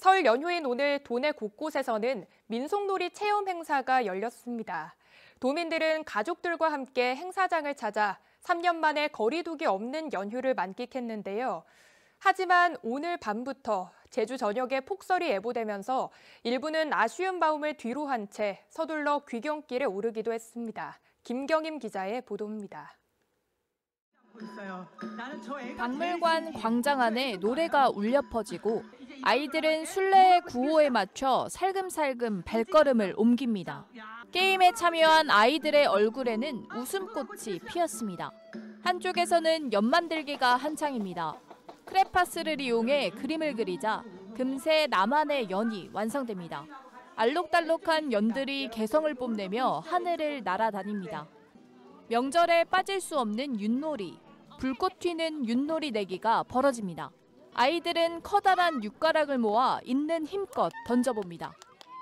설 연휴인 오늘 도내 곳곳에서는 민속놀이 체험 행사가 열렸습니다. 도민들은 가족들과 함께 행사장을 찾아 3년 만에 거리두기 없는 연휴를 만끽했는데요. 하지만 오늘 밤부터 제주 전역에 폭설이 예보되면서 일부는 아쉬운 마음을 뒤로 한 채 서둘러 귀경길에 오르기도 했습니다. 김경임 기자의 보도입니다. 박물관 광장 안에 노래가 울려 퍼지고 아이들은 순례의 구호에 맞춰 살금살금 발걸음을 옮깁니다. 게임에 참여한 아이들의 얼굴에는 웃음꽃이 피었습니다. 한쪽에서는 연 만들기가 한창입니다. 크레파스를 이용해 그림을 그리자 금세 나만의 연이 완성됩니다. 알록달록한 연들이 개성을 뽐내며 하늘을 날아다닙니다. 명절에 빠질 수 없는 윷놀이, 불꽃 튀는 윷놀이 내기가 벌어집니다. 아이들은 커다란 육가락을 모아 있는 힘껏 던져봅니다.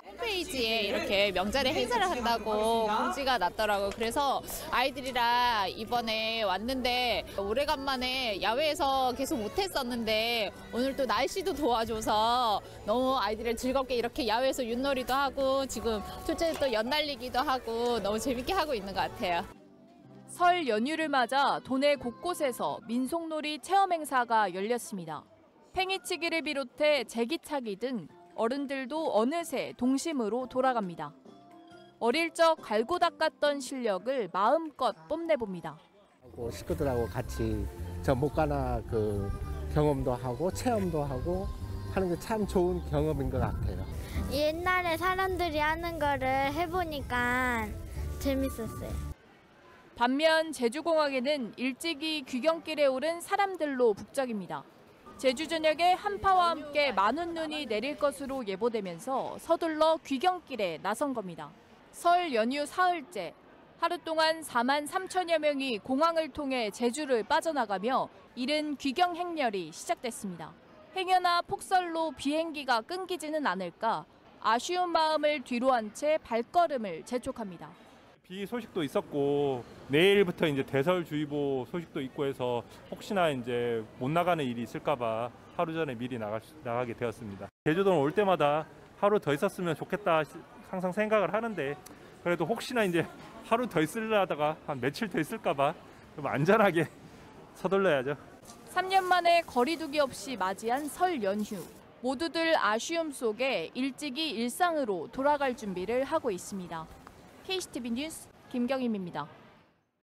홈페이지에 이렇게 명절에 행사를 한다고 공지가 났더라고요. 그래서 아이들이랑 이번에 왔는데 오래간만에 야외에서 계속 못했었는데 오늘 또 날씨도 도와줘서 너무 아이들을 즐겁게 이렇게 야외에서 윷놀이도 하고 지금 둘째 또 연날리기도 하고 너무 재밌게 하고 있는 것 같아요. 설 연휴를 맞아 도내 곳곳에서 민속놀이 체험 행사가 열렸습니다. 팽이치기를 비롯해 제기차기 등 어른들도 어느새 동심으로 돌아갑니다. 어릴 적 갈고 닦았던 실력을 마음껏 뽐내봅니다. 하고 식구들하고 같이 저 못가나 그 경험도 하고 체험도 하고 하는 게 참 좋은 경험인 것 같아요. 옛날에 사람들이 하는 거를 해보니까 재밌었어요. 반면 제주공항에는 일찍이 귀경길에 오른 사람들로 북적입니다. 제주 전역에 한파와 함께 많은 눈이 내릴 것으로 예보되면서 서둘러 귀경길에 나선 겁니다. 설 연휴 사흘째 하루 동안 4만 3천여 명이 공항을 통해 제주를 빠져나가며 이른 귀경 행렬이 시작됐습니다. 행여나 폭설로 비행기가 끊기지는 않을까 아쉬운 마음을 뒤로 한 채 발걸음을 재촉합니다. 비 소식도 있었고 내일부터 이제 대설주의보 소식도 있고 해서 혹시나 이제 못 나가는 일이 있을까봐 하루 전에 미리 나가, 나가게 되었습니다. 제주도는 올 때마다 하루 더 있었으면 좋겠다 항상 생각을 하는데 그래도 혹시나 이제 하루 더 있으려다가 한 며칠 더 있을까봐 좀 안전하게 서둘러야죠. 3년 만에 거리두기 없이 맞이한 설 연휴. 모두들 아쉬움 속에 일찍이 일상으로 돌아갈 준비를 하고 있습니다. KCTV 뉴스 김경임입니다.